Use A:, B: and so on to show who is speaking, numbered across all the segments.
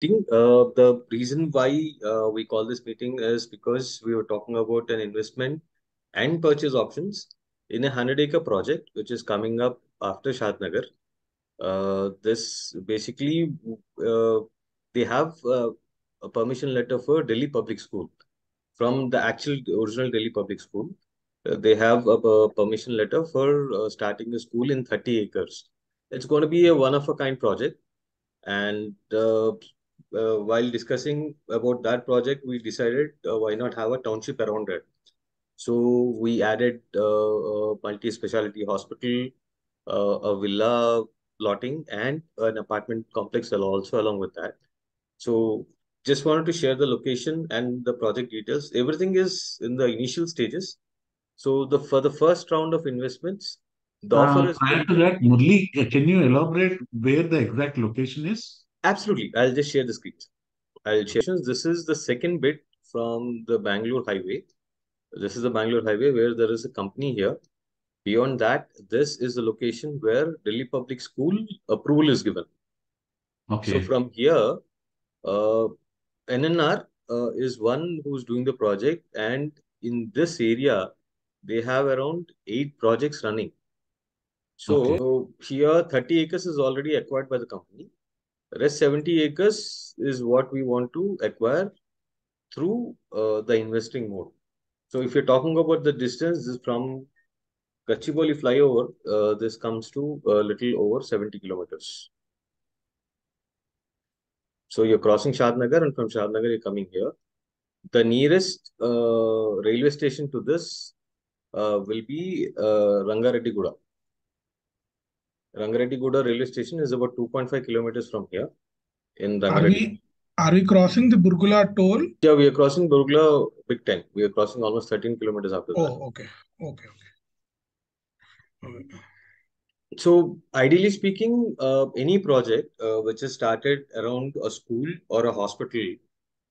A: meeting. Uh, the reason why uh, we call this meeting is because we were talking about an investment and purchase options in a 100 acre project, which is coming up after Shadnagar. Uh, this basically, uh, they have uh, a permission letter for Delhi Public School from the actual original Delhi Public School. Uh, they have a, a, permission letter for starting a school in 30 acres. It's going to be a one of a kind project. And uh, while discussing about that project, we decided uh, why not have a township around it. So we added uh, a multi-specialty hospital, uh, a villa plotting, and an apartment complex also along with that. So just wanted to share the location and the project details. Everything is in the initial stages. So the for the first round of investments, the
B: Uh,
A: offer is
B: prior to that, Murli, can you elaborate where the exact location is?
A: Absolutely. I'll just share the screens. I'll share. This is the second bit from the Bangalore highway. This is the Bangalore highway where there is a company here. Beyond that, this is the location where Delhi Public School approval is given.
B: Okay.
A: So from here, uh, NNR uh, is one who's doing the project, and in this area, they have around eight projects running. So
B: Okay.
A: here, 30 acres is already acquired by the company. Rest 70 acres is what we want to acquire through uh, the investing mode. So if you're talking about the distance, this from Gachibowli flyover, uh, this comes to a little over 70 kilometers. So you're crossing Shadnagar, and from Shadnagar, you're coming here. The nearest uh, railway station to this uh, will be uh, Rangareddy Guda. Rangareddy Guda railway station is about 2.5 kilometers from here in
C: Are
A: Rangareddy.
C: we are we crossing the Burgula toll?
A: Yeah, we are crossing Burgula Big Time. We are crossing almost 13 kilometers after that.
C: Oh, okay. Okay, okay. Okay.
A: So ideally speaking, uh, any project uh, which is started around a school or a hospital,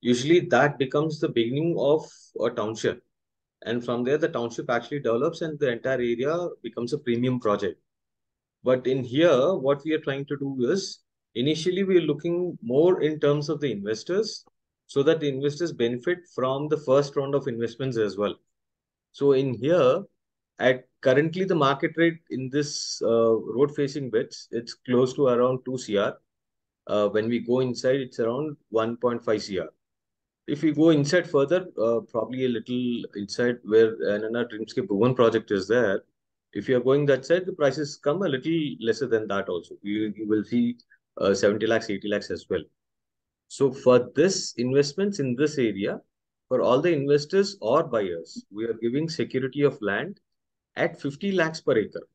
A: usually that becomes the beginning of a township. And from there, the township actually develops and the entire area becomes a premium project. But in here, what we are trying to do is, initially we are looking more in terms of the investors, so that the investors benefit from the first round of investments as well. So in here, at currently the market rate in this uh, road facing bits, it's close to around 2 CR. Uh, when we go inside, it's around 1.5 CR. If we go inside further, uh, probably a little inside where NNR Dreamscape one project is there, if you are going that side, the prices come a little lesser than that also. You, you will see uh, 70 lakhs, 80 lakhs as well. So for this investments in this area, for all the investors or buyers, we are giving security of land at 50 lakhs per acre.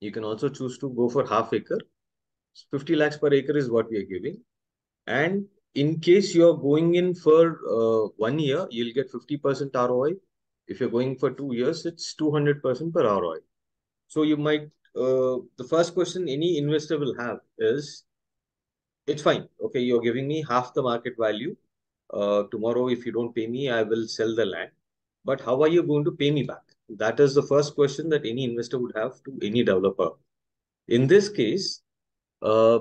A: You can also choose to go for half acre. 50 lakhs per acre is what we are giving. And in case you're going in for uh, one year, you'll get 50% ROI. If you're going for two years, it's 200% per ROI. So you might, uh, the first question any investor will have is, it's fine. Okay, you're giving me half the market value. Uh, tomorrow, if you don't pay me, I will sell the land. But how are you going to pay me back? That is the first question that any investor would have to any developer. In this case, uh,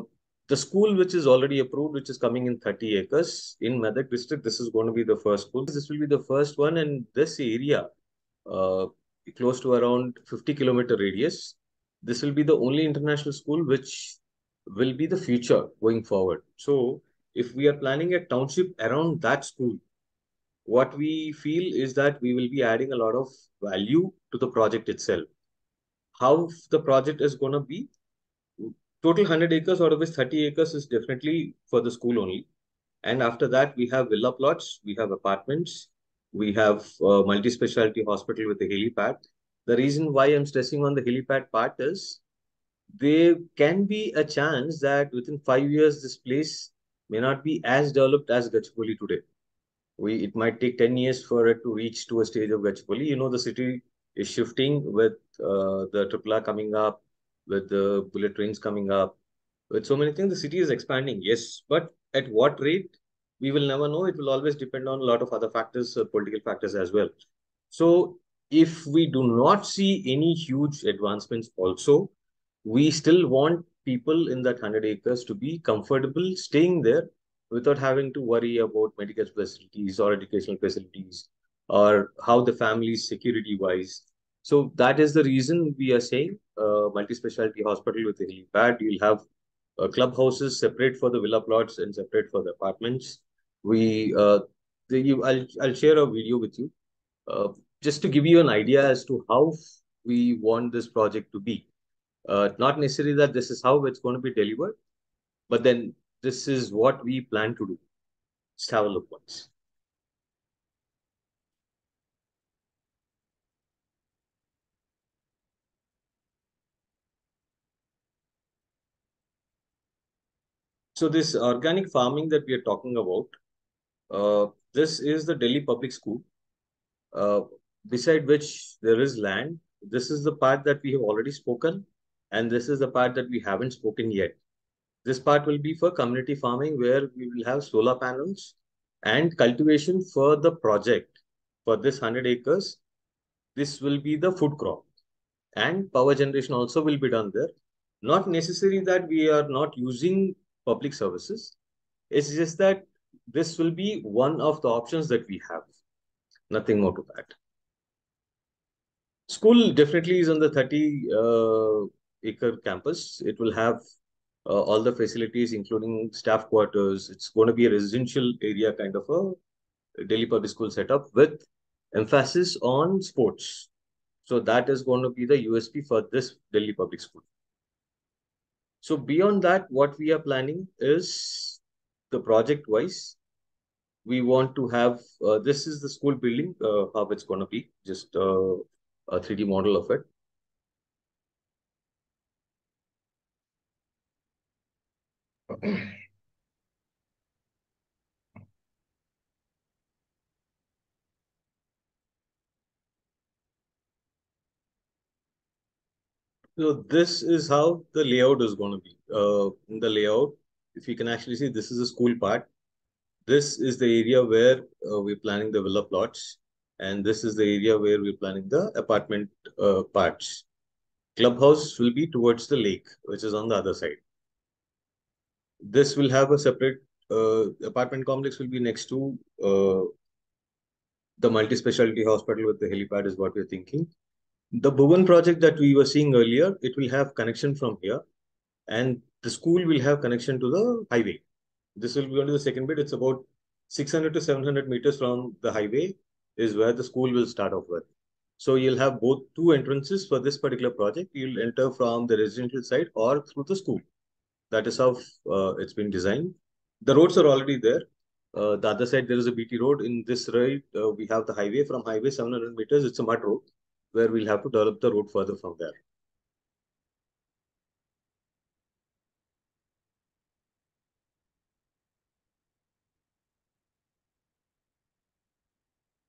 A: the school which is already approved, which is coming in 30 acres in Medak district, this is going to be the first school. This will be the first one in this area, uh, close to around 50 kilometer radius. This will be the only international school which will be the future going forward. So if we are planning a township around that school, what we feel is that we will be adding a lot of value to the project itself. How the project is going to be, total 100 acres out of which 30 acres is definitely for the school only. And after that, we have villa plots, we have apartments, we have a multi-specialty hospital with a helipad. The reason why I'm stressing on the helipad part is there can be a chance that within five years, this place may not be as developed as Gachibowli today. We It might take 10 years for it to reach to a stage of Gachibowli. You know, the city is shifting with uh, the Triple R coming up, with the bullet trains coming up, with so many things. The city is expanding, yes, but at what rate? We will never know. It will always depend on a lot of other factors, uh, political factors as well. So if we do not see any huge advancements also, we still want people in that 100 acres to be comfortable staying there without having to worry about medical facilities or educational facilities or how the family is security wise. So that is the reason we are saying uh, multi-specialty hospital with a helipad. You'll have uh, clubhouses separate for the villa plots and separate for the apartments. We, uh, you, I'll, I'll share a video with you uh, just to give you an idea as to how we want this project to be. Uh, not necessarily that this is how it's going to be delivered, but then this is what we plan to do. Just have a look once. So this organic farming that we are talking about, uh, this is the Delhi Public School, uh, beside which there is land. This is the part that we have already spoken, and this is the part that we haven't spoken yet. This part will be for community farming where we will have solar panels and cultivation for the project. For this 100 acres, this will be the food crop and power generation also will be done there. Not necessary that we are not using public services. It's just that this will be one of the options that we have. Nothing more to that. School definitely is on the 30 uh, acre campus. It will have uh, all the facilities, including staff quarters. It's going to be a residential area kind of a Delhi public school setup with emphasis on sports. So that is going to be the USP for this Delhi public school. So beyond that, what we are planning is the project wise. We want to have, uh, this is the school building, uh, how it's going to be, just uh, a 3D model of it. So this is how the layout is going to be. Uh, in the layout, if you can actually see, this is the school part. This is the area where uh, we're planning the villa plots. And this is the area where we're planning the apartment uh, parts. Clubhouse will be towards the lake, which is on the other side. This will have a separate uh, apartment complex will be next to uh, the multi-specialty hospital with the helipad is what we're thinking. The Bhuvan project that we were seeing earlier, it will have connection from here and the school will have connection to the highway. This will be only the second bit. It's about 600 to 700 meters from the highway is where the school will start off with. So you'll have both two entrances for this particular project. You'll enter from the residential side or through the school. That is how uh, it's been designed. The roads are already there. Uh, the other side, there is a BT road. In this right, uh, we have the highway from highway 700 meters. It's a mud road where we'll have to develop the road further from there.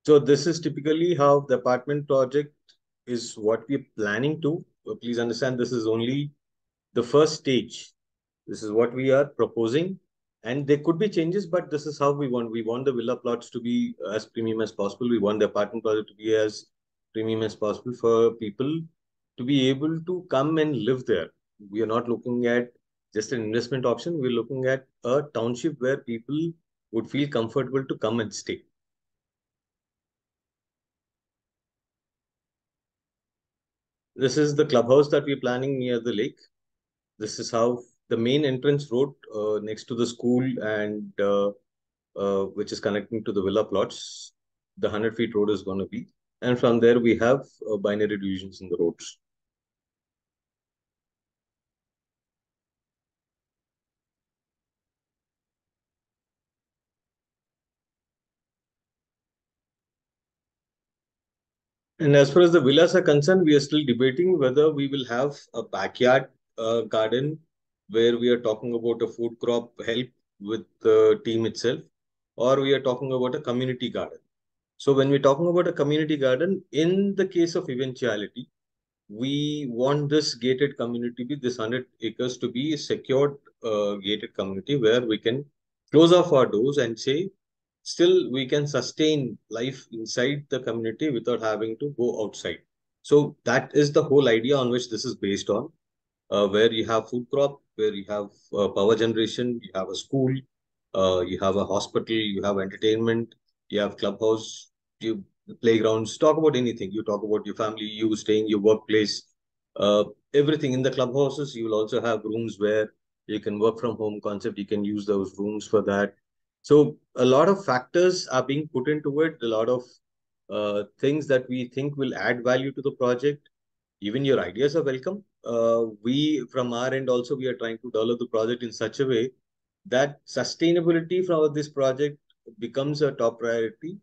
A: So this is typically how the apartment project is what we're planning to. Please understand this is only the first stage. This is what we are proposing. And there could be changes, but this is how we want. We want the villa plots to be as premium as possible. We want the apartment project to be as premium as possible for people to be able to come and live there. We are not looking at just an investment option. We're looking at a township where people would feel comfortable to come and stay. This is the clubhouse that we're planning near the lake. This is how the main entrance road uh, next to the school and uh, uh, which is connecting to the villa plots. The 100 feet road is going to be. And from there, we have uh, binary divisions in the roads. And as far as the villas are concerned, we are still debating whether we will have a backyard uh, garden where we are talking about a food crop help with the team itself, or we are talking about a community garden. So when we're talking about a community garden, in the case of eventuality, we want this gated community, this 100 acres to be a secured uh, gated community where we can close off our doors and say, still we can sustain life inside the community without having to go outside. So that is the whole idea on which this is based on, uh, where you have food crop, where you have uh, power generation, you have a school, uh, you have a hospital, you have entertainment, you have clubhouse, you playgrounds. Talk about anything. You talk about your family, you staying, your workplace, uh, everything in the clubhouses. You will also have rooms where you can work from home concept. You can use those rooms for that. So a lot of factors are being put into it. A lot of uh, things that we think will add value to the project. Even your ideas are welcome. Uh, we, from our end also, we are trying to develop the project in such a way that sustainability for this project becomes a top priority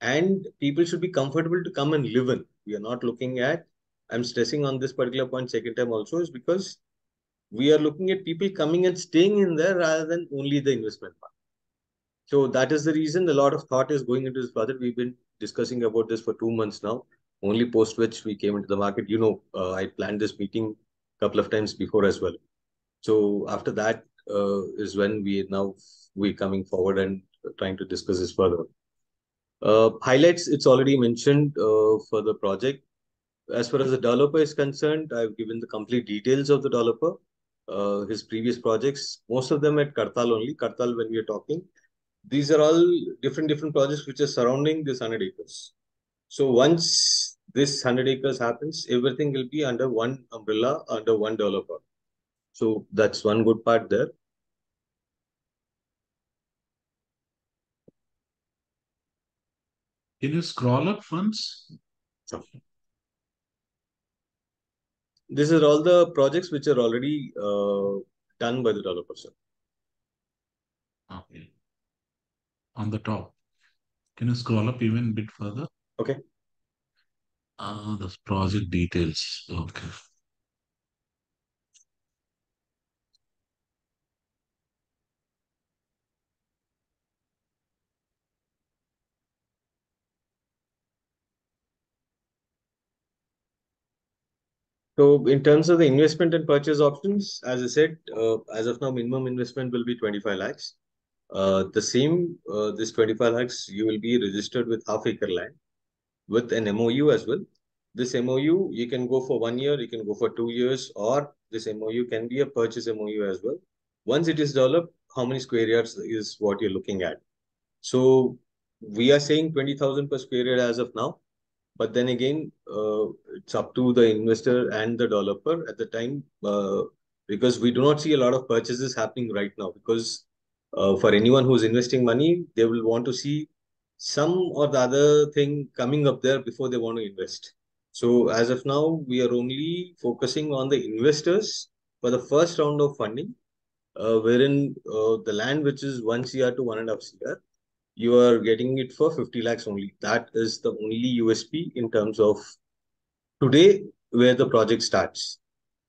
A: and people should be comfortable to come and live in. We are not looking at, I'm stressing on this particular point second time also is because we are looking at people coming and staying in there rather than only the investment part. So that is the reason a lot of thought is going into this project. We've been discussing about this for two months now, only post which we came into the market. You know, uh, I planned this meeting a couple of times before as well. So after that uh, is when we now we're coming forward and trying to discuss this further. Uh, highlights, it's already mentioned uh, for the project. As far as the developer is concerned, I've given the complete details of the developer, uh, his previous projects, most of them at Kartal only. Kartal, when we are talking, these are all different different projects which are surrounding this 100 acres. So once this 100 acres happens, everything will be under one umbrella, under one developer. So that's one good part there.
B: Can you scroll up once?
A: Sure. This is all the projects which are already uh, done by the developer, sir.
B: Okay. On the top. Can you scroll up even a bit further?
A: Okay.
B: Ah, the project details. Okay.
A: So in terms of the investment and purchase options, as I said, uh, as of now, minimum investment will be 25 lakhs. Uh, the same, uh, this 25 lakhs, you will be registered with half acre land with an MOU as well. This MOU, you can go for one year, you can go for two years, or this MOU can be a purchase MOU as well. Once it is developed, how many square yards is what you're looking at. So we are saying 20,000 per square yard as of now. But then again, uh, it's up to the investor and the developer at the time uh, because we do not see a lot of purchases happening right now because uh, for anyone who's investing money, they will want to see some or the other thing coming up there before they want to invest. So as of now, we are only focusing on the investors for the first round of funding, uh, wherein uh, the land which is 1 CR to 1.5 CR, you are getting it for 50 lakhs only. That is the only USP in terms of today where the project starts.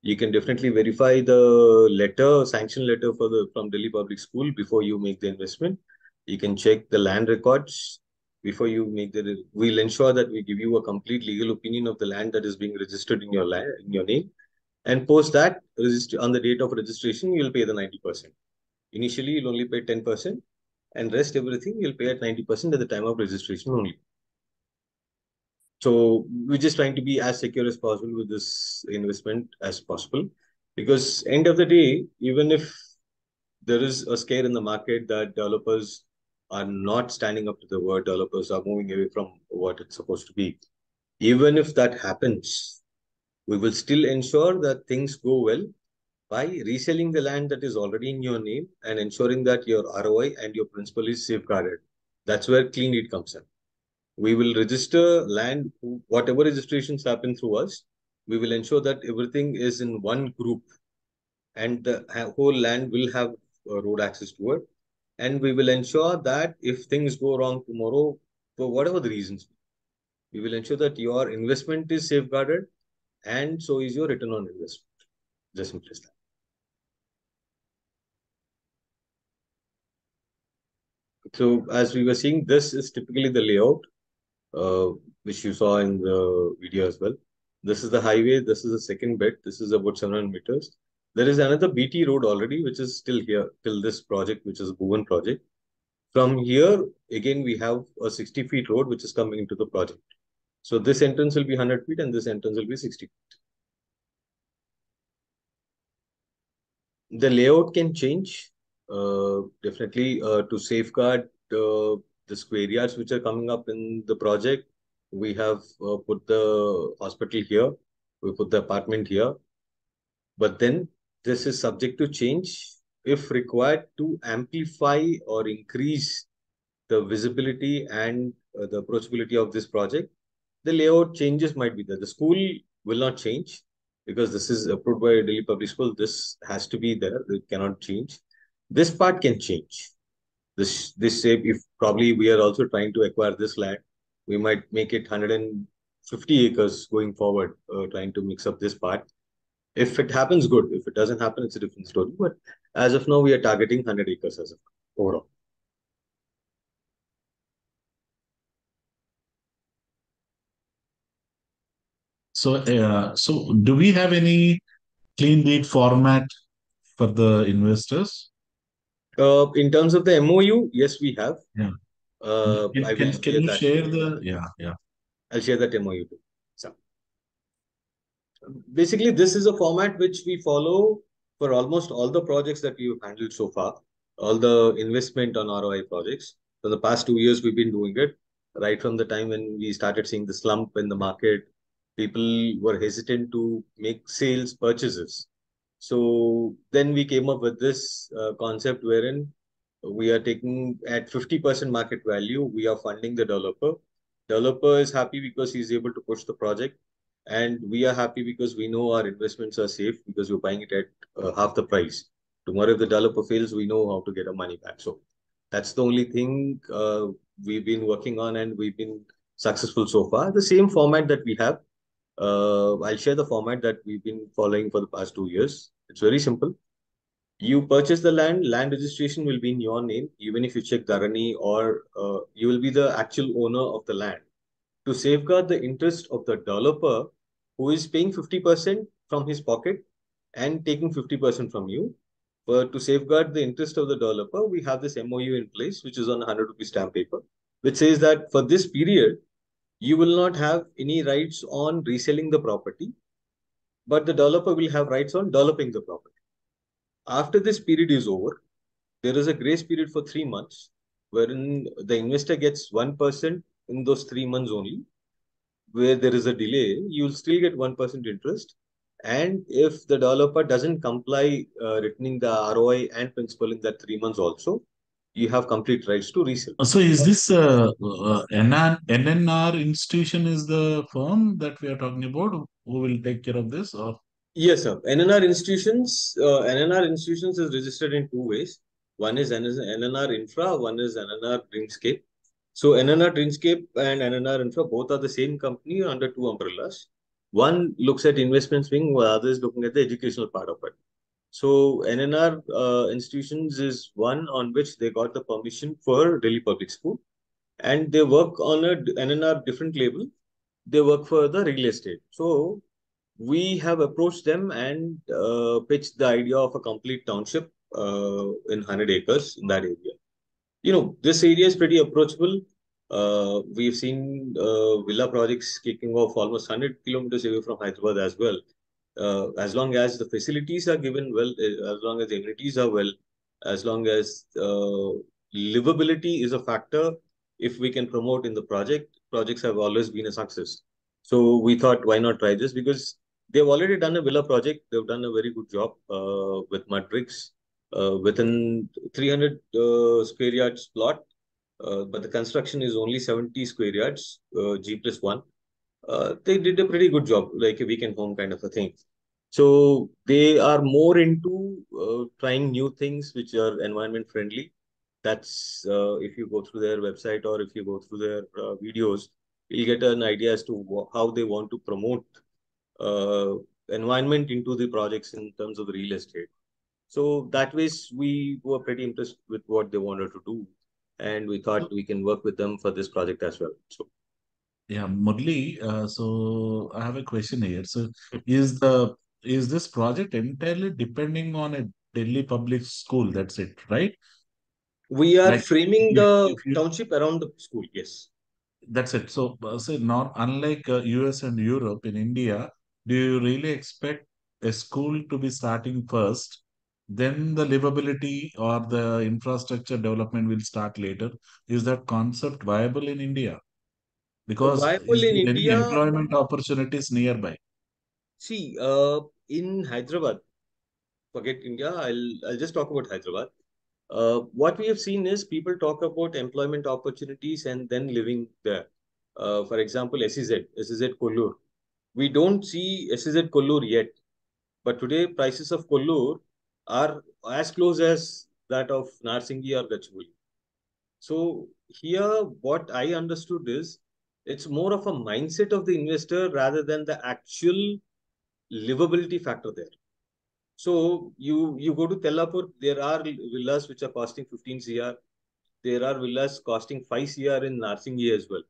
A: You can definitely verify the letter, sanction letter for the from Delhi Public School before you make the investment. You can check the land records before you make the. We'll ensure that we give you a complete legal opinion of the land that is being registered in your land in your name, and post that register on the date of registration, you'll pay the ninety percent. Initially, you'll only pay ten percent and rest everything you'll pay at 90% at the time of registration only. So we're just trying to be as secure as possible with this investment as possible because end of the day, even if there is a scare in the market that developers are not standing up to the word, developers are moving away from what it's supposed to be. Even if that happens, we will still ensure that things go well by reselling the land that is already in your name and ensuring that your ROI and your principal is safeguarded. That's where clean deed comes in. We will register land, whatever registrations happen through us, we will ensure that everything is in one group and the whole land will have uh, road access to it. And we will ensure that if things go wrong tomorrow, for whatever the reasons, we will ensure that your investment is safeguarded and so is your return on investment. Just simple as that. So as we were seeing, this is typically the layout, uh, which you saw in the video as well. This is the highway. This is the second bed. This is about 700 meters. There is another BT road already, which is still here till this project, which is Bhuvan project. From here, again, we have a 60 feet road, which is coming into the project. So this entrance will be 100 feet and this entrance will be 60 feet. The layout can change Uh, definitely uh, to safeguard uh, the square yards which are coming up in the project, we have uh, put the hospital here, we put the apartment here, but then this is subject to change if required to amplify or increase the visibility and uh, the approachability of this project. The layout changes might be there. The school will not change because this is approved by Delhi Public School. This has to be there. It cannot change. This part can change. This this shape, if probably we are also trying to acquire this land, we might make it 150 acres going forward, uh, trying to mix up this part. If it happens, good. If it doesn't happen, it's a different story. But as of now, we are targeting 100 acres as of overall.
B: So, uh, so do we have any clean deed format for the investors?
A: Uh, in terms of the MOU, yes, we have.
B: Yeah.
A: Uh,
B: Can,
A: I
B: can, can
A: share
B: you
A: that.
B: share the, yeah, yeah.
A: I'll share that MOU too. So, basically, this is a format which we follow for almost all the projects that we've handled so far, all the investment on ROI projects. For the past two years, we've been doing it right from the time when we started seeing the slump in the market. People were hesitant to make sales purchases. So then we came up with this uh, concept wherein we are taking at 50% market value, we are funding the developer. Developer is happy because he's able to push the project. And we are happy because we know our investments are safe because we're buying it at uh, half the price. Tomorrow, if the developer fails, we know how to get our money back. So that's the only thing uh, we've been working on and we've been successful so far. The same format that we have. Uh, I'll share the format that we've been following for the past two years. It's very simple. You purchase the land, land registration will be in your name, even if you check Dharani or uh, you will be the actual owner of the land. To safeguard the interest of the developer who is paying 50% from his pocket and taking 50% from you, but to safeguard the interest of the developer, we have this MOU in place, which is on 100 rupee stamp paper, which says that for this period, you will not have any rights on reselling the property, but the developer will have rights on developing the property. After this period is over, there is a grace period for three months wherein the investor gets 1% in those three months only. Where there is a delay, you will still get 1% interest. And if the developer doesn't comply uh, returning the ROI and principal in that three months also, you have complete rights to resell.
B: So is this uh, uh, NNR institution is the firm that we are talking about who will take care of this or?
A: Yes, sir. NNR institutions, uh, NNR institutions is registered in two ways. One is NNR Infra, one is NNR Dreamscape. So NNR Dreamscape and NNR Infra both are the same company under two umbrellas. One looks at investments wing, while other is looking at the educational part of it. So NNR uh, institutions is one on which they got the permission for Delhi Public School, and they work on a NNR different label. They work for the real estate. So we have approached them and uh, pitched the idea of a complete township uh, in 100 acres in that area. You know, this area is pretty approachable. Uh, we've seen uh, villa projects kicking off almost 100 kilometers away from Hyderabad as well. Uh, as long as the facilities are given well, uh, as long as the amenities are well, as long as livability is a factor, if we can promote in the project, projects have always been a success. So we thought, why not try this? Because they've already done a villa project. They've done a very good job uh, with Matrix uh, within 300 uh, square yards plot. Uh, but the construction is only 70 square yards, uh, G plus one. Uh, they did a pretty good job, like a weekend home kind of a thing. So they are more into trying new things which are environment friendly. That's if you go through their website or if you go through their videos, you'll get an idea as to how they want to promote uh, environment into the projects in terms of real estate. So that ways we were pretty impressed with what they wanted to do, and we thought we can work with them for this project as well. So.
B: Yeah, Murli, uh, so I have a question here. So is the is this project entirely depending on a Delhi public school? That's it, right?
A: We are like, framing the you, township around the school, yes.
B: That's it. So, uh, so not unlike uh, US and Europe, in India, do you really expect a school to be starting first then the livability or the infrastructure development will start later. Is that concept viable in India? Because
A: viable in India-
B: employment opportunities nearby?
A: See, uh, in Hyderabad, forget India, I'll I'll just talk about Hyderabad. Uh, what we have seen is people talk about employment opportunities and then living there. Uh, for example, SEZ, SEZ Kollur. We don't see SEZ Kollur yet, but today prices of Kollur are as close as that of Narsingi or Gachibowli. So here, what I understood is it's more of a mindset of the investor rather than the actual livability factor there. So you you go to Tellapur, there are villas which are costing 15 CR. There are villas costing 5 CR in Narsingi as well.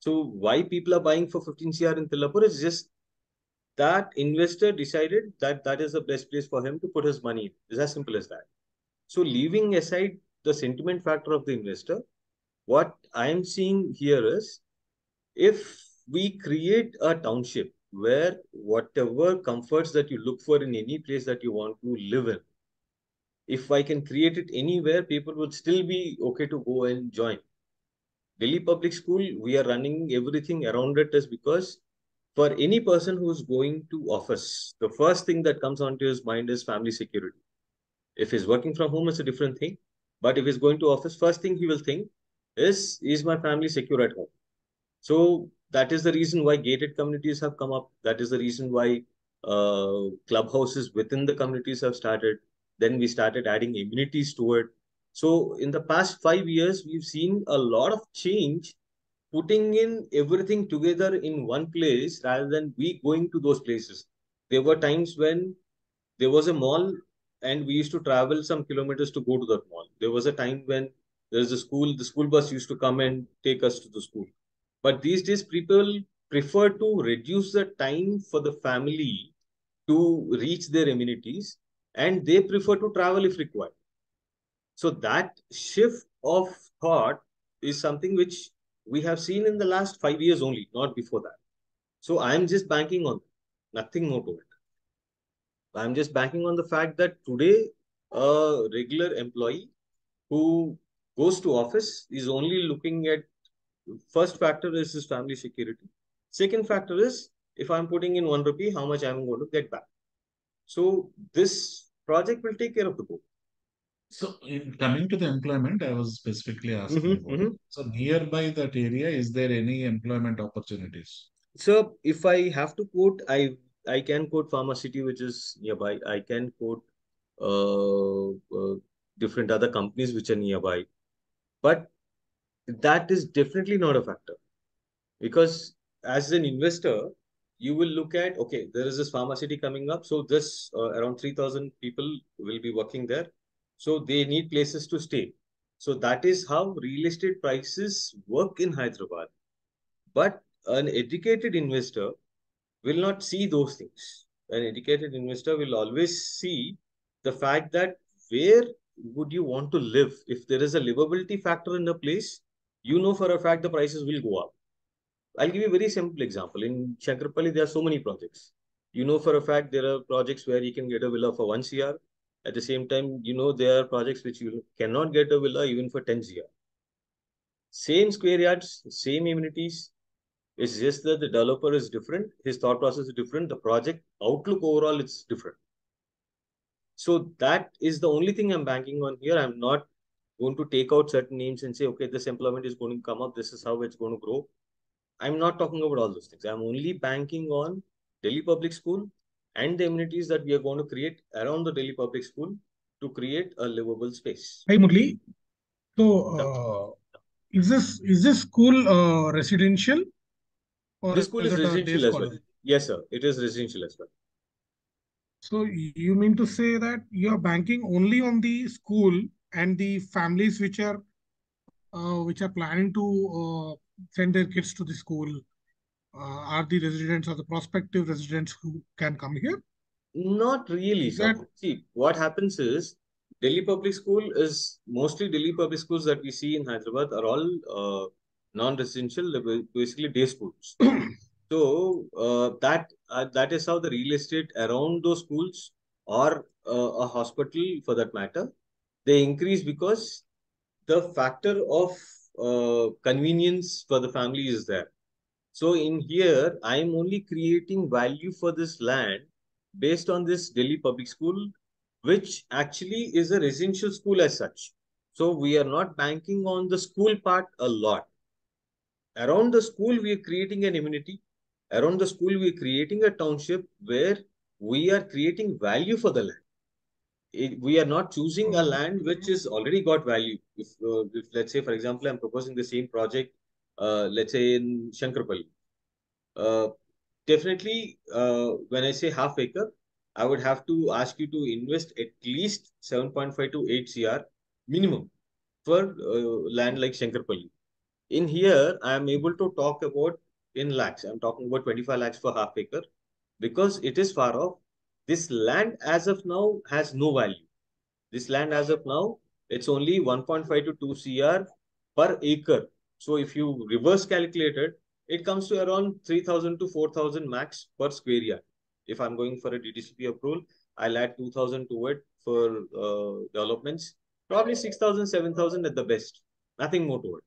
A: So why people are buying for 15 CR in Tellapur is just that investor decided that that is the best place for him to put his money. It's as simple as that. So leaving aside the sentiment factor of the investor, what I'm seeing here is if we create a township where whatever comforts that you look for in any place that you want to live in, if I can create it anywhere, people would still be okay to go and join. Delhi Public School, we are running everything around it is because for any person who's going to office, the first thing that comes onto his mind is family security. If he's working from home, it's a different thing. But if he's going to office, first thing he will think is, is my family secure at home? So that is the reason why gated communities have come up. That is the reason why uh, clubhouses within the communities have started. Then we started adding amenities to it. So in the past five years, we've seen a lot of change putting in everything together in one place rather than we going to those places. There were times when there was a mall and we used to travel some kilometers to go to that mall. There was a time when there's a school, the school bus used to come and take us to the school. But these days, people prefer to reduce the time for the family to reach their amenities and they prefer to travel if required. So that shift of thought is something which we have seen in the last five years only, not before that. So I'm just banking on nothing more to it. I'm just banking on the fact that today a regular employee who goes to office is only looking at first factor is his family security. Second factor is if I'm putting in one rupee, how much I'm going to get back. So this project will take care of the both.
B: So in coming to the employment, I was specifically asking
A: Mhm,
B: about.
A: mhm.
B: So nearby that area, is there any employment opportunities?
A: So if I have to quote, I I can quote Pharma City, which is nearby. I can quote uh, uh, different other companies which are nearby, but that is definitely not a factor because as an investor, you will look at okay, there is this Pharma City coming up, so this uh, around three thousand people will be working there, so they need places to stay. So that is how real estate prices work in Hyderabad. But an educated investor will not see those things. An educated investor will always see the fact that where would you want to live? If there is a livability factor in a place, you know for a fact the prices will go up. I'll give you a very simple example. In Shankarpalli, there are so many projects. You know for a fact there are projects where you can get a villa for 1 CR. At the same time, you know there are projects which you cannot get a villa even for 10 CR. Same square yards, same amenities, it's just that the developer is different, his thought process is different, the project outlook overall is different. So that is the only thing I'm banking on here. I'm not going to take out certain names and say, okay, this employment is going to come up, this is how it's going to grow. I'm not talking about all those things. I'm only banking on Delhi Public School and the amenities that we are going to create around the Delhi Public School to create a livable space.
C: Hi, Murli. So, uh, is this is this school uh, residential or
A: This school is residential as well. Yes, sir. It is residential as well.
C: So you mean to say that you are banking only on the school and the families which are uh, which are planning to uh, send their kids to the school uh, are the residents or the prospective residents who can come here?
A: Not really,
C: that-
A: See, what happens is Delhi Public School is mostly Delhi Public Schools that we see in Hyderabad are all uh, non-residential, basically day schools. so uh, that uh, that is how the real estate around those schools or uh, a hospital for that matter, they increase because the factor of uh, convenience for the family is there. So in here, I'm only creating value for this land based on this Delhi public school, which actually is a residential school as such. So we are not banking on the school part a lot. Around the school, we are creating an immunity. Around the school, we are creating a township where we are creating value for the land. It, we are not choosing a land which is already got value. If, uh, if let's say, for example, I'm proposing the same project, uh, let's say in Shankarpalli. Uh, definitely, uh, when I say half acre, I would have to ask you to invest at least 7.5 to 8 CR minimum for uh, land like Shankarpalli. In here, I am able to talk about in lakhs. I'm talking about 25 lakhs for half acre because it is far off. This land as of now has no value. This land as of now, it's only 1.5 to 2 CR per acre. So if you reverse calculate it, it comes to around 3000 to 4000 max per square yard. If I'm going for a DTCP approval, I'll add 2000 to it for uh, developments. Probably 6000, 7000 at the best. Nothing more to it.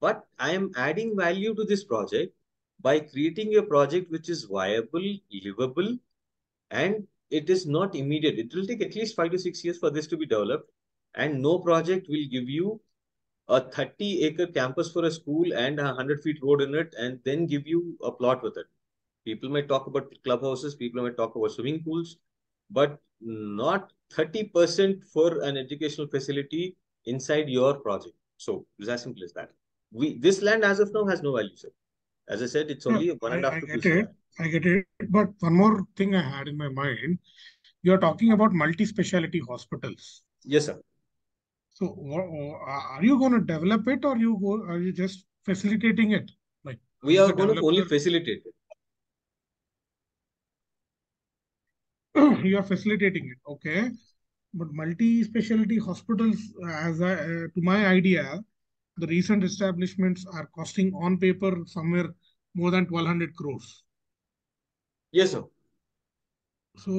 A: But I am adding value to this project by creating a project which is viable, livable, and it is not immediate. It will take at least five to six years for this to be developed. And no project will give you a 30 acre campus for a school and a 100 feet road in it and then give you a plot with it. People may talk about clubhouses, people may talk about swimming pools, but not 30% for an educational facility inside your project. So it's as simple as that. We This land as of now has no value, sir. As I said, it's hmm. only one and a half
C: I get it. I get it. But one more thing I had in my mind, you're talking about multi-speciality hospitals.
A: Yes, sir.
C: So are you going to develop it or you go, are you just facilitating it? Like
A: we are going to only facilitate it.
C: you are facilitating it, okay? But multi-speciality hospitals, as I, uh, to my idea, the recent establishments are costing on paper somewhere more than 1200 crores.
A: Yes, sir.
C: So,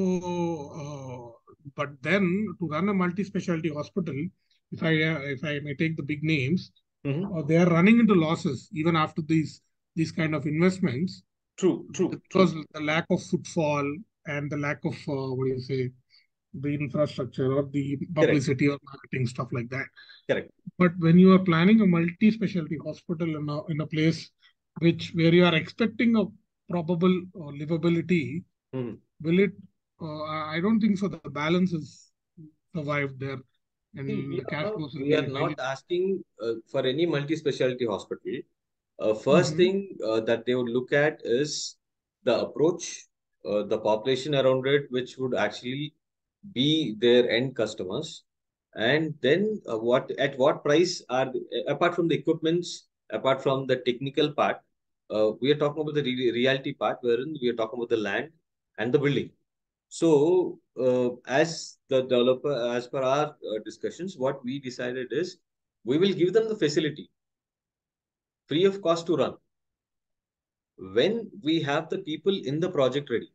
C: uh, but then to run a multi-specialty hospital, if I uh, if I may take the big names,
A: mm-hmm.
C: uh, they are running into losses even after these these kind of investments.
A: True, true.
C: Because
A: true.
C: the lack of footfall and the lack of uh, what do you say, the infrastructure or the publicity Correct. or marketing stuff like that.
A: Correct.
C: But when you are planning a multi-specialty hospital in a in a place which where you are expecting a probable uh, livability,
A: mm.
C: will it? Uh, I don't think so. The balance is survived there and
A: we
C: the
A: are, we are not asking uh, for any multi-specialty hospital. Uh, 1st mm-hmm. thing uh, that they would look at is the approach, uh, the population around it, which would actually be their end customers, and then uh, what at what price are apart from the equipments, apart from the technical part, uh, we are talking about the re reality part, wherein we are talking about the land and the building. So, uh, as the developer, as per our uh, discussions, what we decided is we will give them the facility free of cost to run when we have the people in the project ready.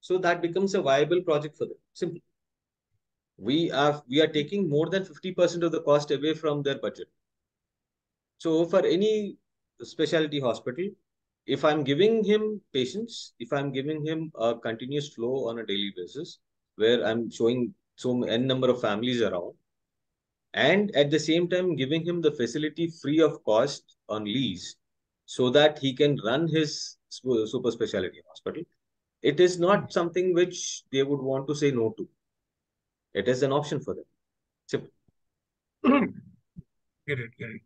A: So that becomes a viable project for them. Simple. We are we are taking more than 50% of the cost away from their budget. So for any specialty hospital, if I'm giving him patients, if I'm giving him a continuous flow on a daily basis, where I'm showing some n number of families around, and at the same time giving him the facility free of cost on lease, so that he can run his super specialty hospital, it is not something which they would want to say no to. It is an option for them. Simple.
C: get it, get it.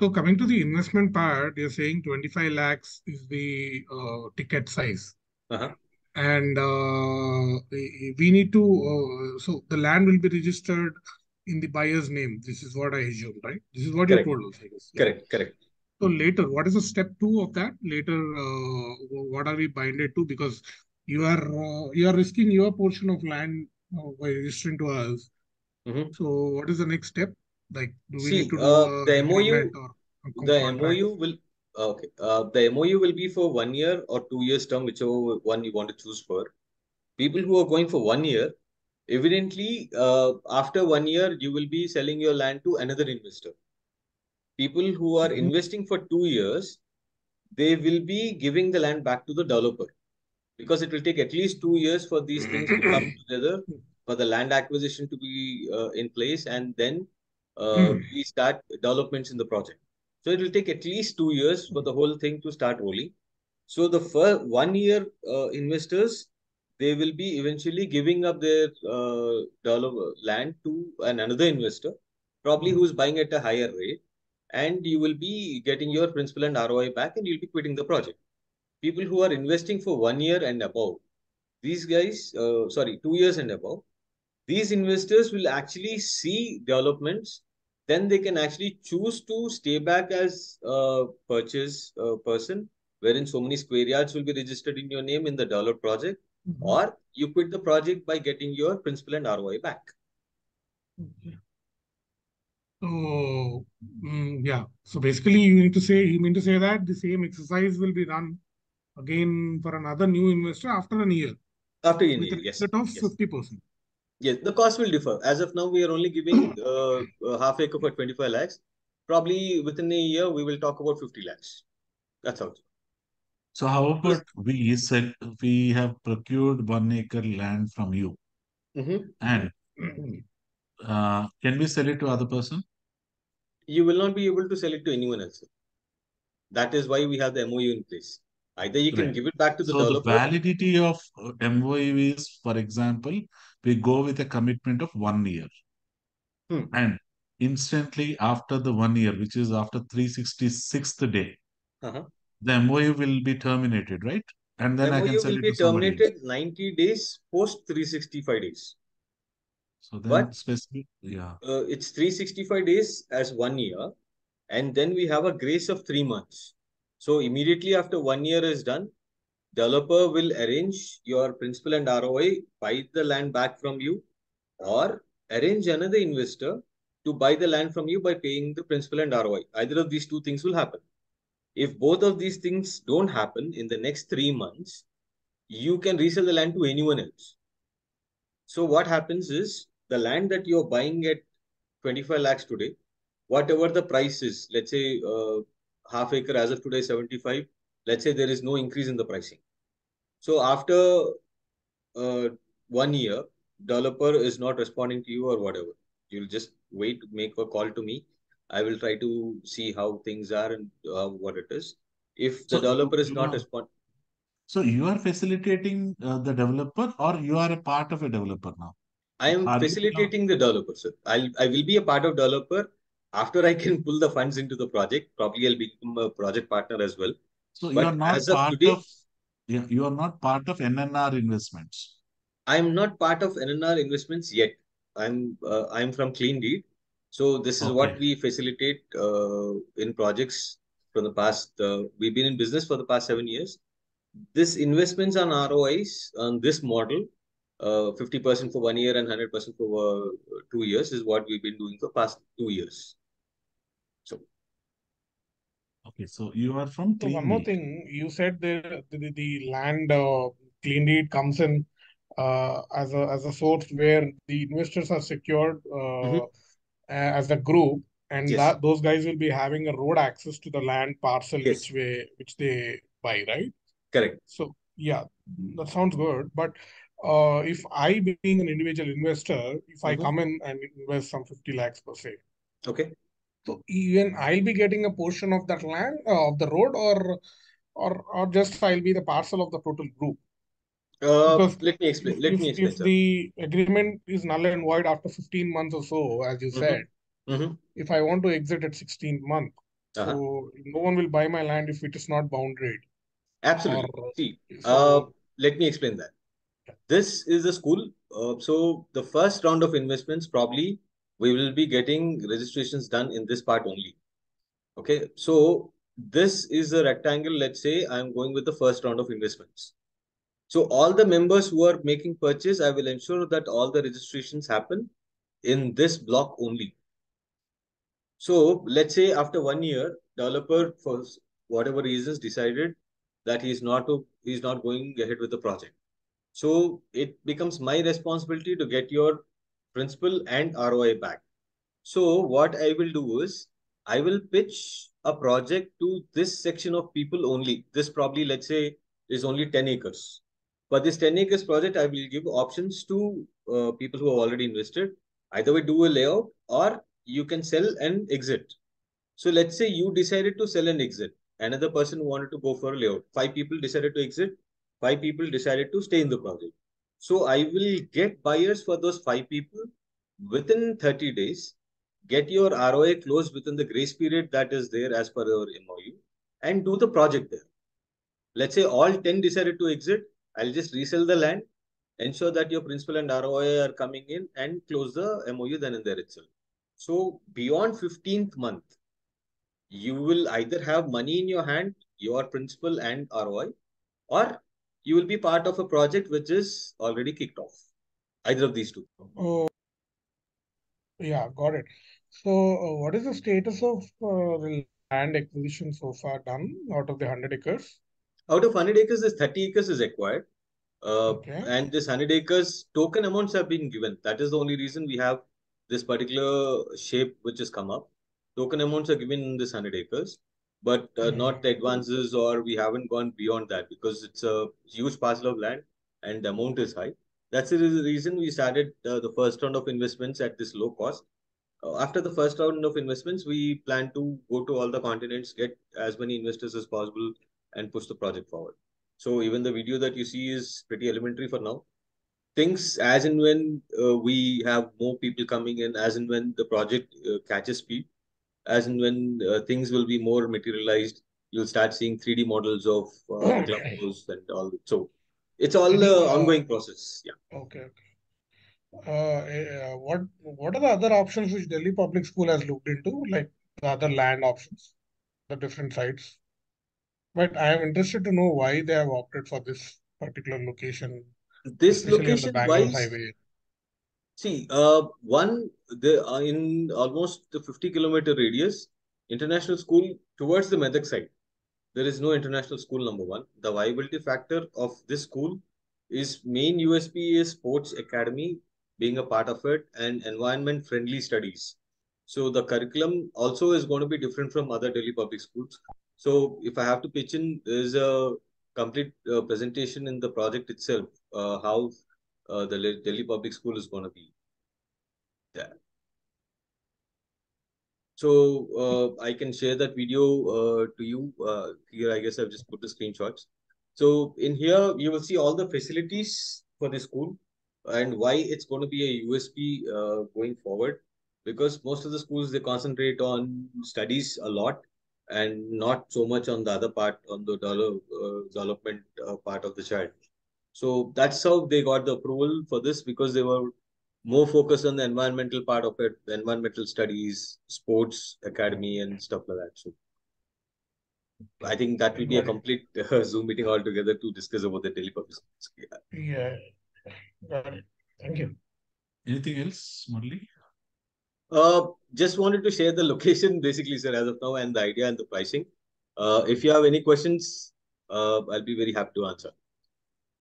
C: So coming to the investment part, you're saying 25 lakhs is the uh, ticket size.
A: Uh-huh.
C: And uh, we need to, uh, so the land will be registered in the buyer's name. This is what I assume, right? This is what
A: correct.
C: you told us, I guess.
A: Correct, correct.
C: So later, what is the step two of that? Later, uh, what are we binded to? Because you are uh, you are risking your portion of land uh, by registering to us.
A: Mm-hmm.
C: So what is the next step? Like, do we
A: See,
C: need to do
A: uh, the MOU, the
C: contract?
A: MOU will okay. Uh, the MOU will be for one year or two years term, whichever one you want to choose for. People who are going for one year, evidently, uh, after one year, you will be selling your land to another investor. People who are
C: Mhm.
A: investing for two years, they will be giving the land back to the developer because it will take at least two years for these things to come together, for the land acquisition to be uh, in place, and then uh, we start developments in the project. So it will take at least two years for the whole thing to start rolling. So the first one year uh, investors, they will be eventually giving up their uh, develop, land to an another investor, probably
C: Mhm.
A: who's buying at a higher rate, and you will be getting your principal and ROI back, and you'll be quitting the project. People who are investing for one year and above, these guys, uh, sorry, two years and above, these investors will actually see developments. Then they can actually choose to stay back as a purchase uh, person, wherein so many square yards will be registered in your name in the developed project,
C: Mhm.
A: or you quit the project by getting your principal and ROI back.
C: Okay. So, mm, yeah. So basically, you need to say you mean to say that the same exercise will be run again for another new investor after a year
A: After a year, yes,
C: limit of
A: yes,
C: fifty percent.
A: Yes. The cost will differ. As of now, we are only giving uh, a half acre for 25 lakhs. Probably within a year, we will talk about 50 lakhs. That's how.
B: So how about we said we have procured one acre land from you
A: Mhm.
B: and uh, can we sell it to other person?
A: you will not be able to sell it to anyone else. That is why we have the MOU in place. Either you can
B: Right.
A: give it back to the
B: So the validity of uh, MOU is, for example, we go with a commitment of one year.
A: Hmm.
B: And instantly after the one year, which is after 366th day,
A: Uh-huh.
B: the MOU will be terminated, right? And then I can
A: MOU
B: sell
A: will be terminated 90 days post 365 days.
B: So then
A: But-
B: specific, yeah.
A: Uh, it's 365 days as one year, and then we have a grace of three months. So immediately after one year is done, developer will arrange your principal and ROI, buy the land back from you, or arrange another investor to buy the land from you by paying the principal and ROI. Either of these two things will happen. If both of these things don't happen in the next three months, you can resell the land to anyone else. So what happens is the land that you're buying at 25 lakhs today, whatever the price is, let's say uh, half acre as of today 75, let's say there is no increase in the pricing. So after uh, one year, developer is not responding to you or whatever. You'll just wait, to make a call to me. I will try to see how things are and uh, what it is. If the
B: So
A: developer is not
B: are-
A: respond,
B: So you are facilitating uh, the developer or you are a part of a developer now?
A: I am
B: Are
A: facilitating the developer, sir. I'll I will be a part of developer after I can pull the funds into the project. Probably I'll become a project partner as well.
B: So you are not
A: as of
B: part
A: today-
B: of, yeah, you are not part of NNR investments.
A: I'm not part of NNR investments yet. I'm uh, I'm from Clean Deed. So this is what we facilitate uh, in projects from the past. Uh, we've been in business for the past seven years. This investments on ROIs on this model, uh, 50% for one year and 100% for uh, two years is what we've been doing for past two years. So
B: Okay, so you are from
C: So one more
B: Deed.
C: thing, you said the the, the land uh, clean deed comes in uh, as a as a source where the investors are secured uh,
A: Mhm.
C: a- as a group, and
A: Yes.
C: that those guys will be having a road access to the land parcel
A: Yes.
C: which way which they buy, right?
A: correct.
C: So yeah, that sounds good. But uh, if I being an individual investor, if I
A: Mhm.
C: come in and invest some 50 lakhs per se,
A: Okay.
C: So even I'll be getting a portion of that land uh, of the road, or or or just I'll be the parcel of the total group.
A: Uh,
C: Because
A: let me explain. Let
C: if,
A: me explain,
C: if
A: sir.
C: the agreement is null and void after 15 months or so, as you
A: Mhm.
C: said,
A: Mhm.
C: if I want to exit at 16th month,
A: Uh-huh.
C: so no one will buy my land if it is not bounded.
A: Absolutely.
C: Or
A: See,
C: so
A: uh, let me explain that. This is a school. Uh, so the first round of investments, probably we will be getting registrations done in this part only. Okay. So this is a rectangle. Let's say I'm going with the first round of investments. So all the members who are making purchase, I will ensure that all the registrations happen in this block only. So let's say after one year, developer for whatever reasons decided that he is not to, he's not going ahead with the project. So it becomes my responsibility to get your principal and ROI back. So what I will do is I will pitch a project to this section of people only. This probably, let's say, is only 10 acres. For this 10 acres project, I will give options to uh, people who have already invested. Either we do a layout or you can sell and exit. So let's say you decided to sell and exit. Another person wanted to go for a layout. Five people decided to exit. Five people decided to stay in the project. So I will get buyers for those five people within 30 days. Get your ROI closed within the grace period that is there as per your MOU and do the project there. Let's say all 10 decided to exit. I'll just resell the land, ensure that your principal and ROI are coming in and close the MOU then and there itself. So beyond 15th month, you will either have money in your hand, your principal and ROI, or you will be part of a project which is already kicked off. Either of these two.
C: Oh, yeah, got it. So, uh, what is the status of uh, the land acquisition so far done out of the 100 acres?
A: Out of 100 acres, this 30 acres is acquired. Uh,
C: Okay.
A: and this 100 acres token amounts have been given. That is the only reason we have this particular shape which has come up. Token amounts are given in this 100 acres, but uh, not the advances or we haven't gone beyond that because it's a huge parcel of land and the amount is high. That's the reason we started uh, the first round of investments at this low cost. Uh, after the first round of investments, we plan to go to all the continents, get as many investors as possible, and push the project forward. So even the video that you see is pretty elementary for now. Things as and when uh, we have more people coming in, as and when the project uh, catches speed, as and when uh, things will be more materialized, you'll start seeing 3D models of uh, clubhouse and all. So it's all uh,
C: uh,
A: ongoing process. Yeah.
C: Okay, okay. Uh, eh, what what are the other options which Delhi Public School has looked into, like the other land options, the different sites? But I am interested to know why they have opted for this particular location,
A: This location wise,
C: highway.
A: See, uh, one the uh, in almost the 50 kilometer radius, international school towards the Medak side. There is no international school, number one. The viability factor of this school is main USP is sports academy being a part of it and environment friendly studies. So the curriculum also is going to be different from other Delhi public schools. So if I have to pitch in, there's a complete uh, presentation in the project itself, uh, how uh, the Delhi public school is going to be there. So uh, I can share that video uh, to you. Uh, here, I guess I've just put the screenshots. So in here, you will see all the facilities for the school and why it's going to be a USP uh, going forward. Because most of the schools, they concentrate on studies a lot and not so much on the other part, on the uh, development uh, part of the child. So that's how they got the approval for this because they were more focused on the environmental part of it, the environmental studies, sports academy, and stuff like that. So I think that will be a complete uh, Zoom meeting altogether to discuss about the Delhi public schools. Yeah.
C: Yeah, got it. Thank you.
B: Anything else, Murli?
A: Uh, just wanted to share the location basically, sir, as of now, and the idea and the pricing. Uh, if you have any questions, uh, I'll be very happy to answer.